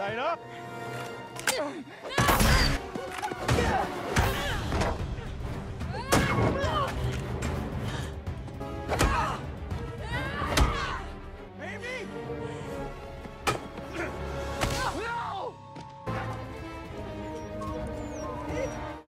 Line up.